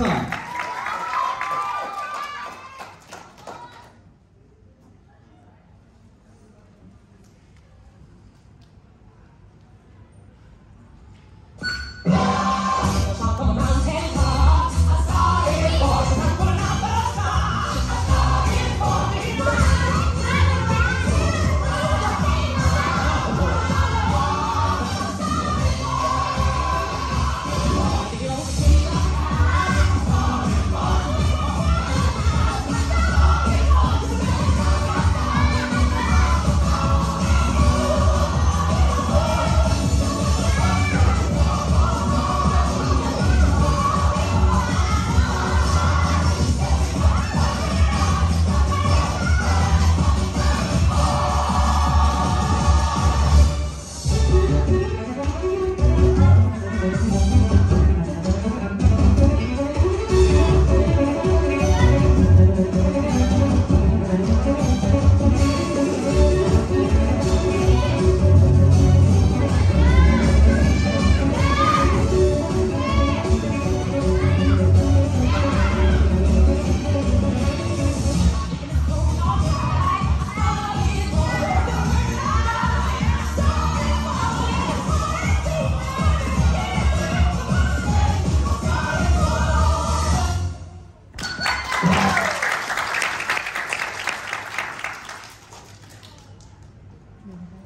Bella. Mm-hmm.